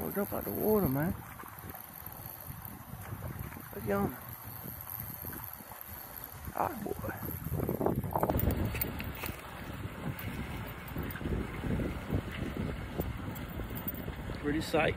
Gonna jump out the water, man. Look yonder. Ah, boy. Pretty sight.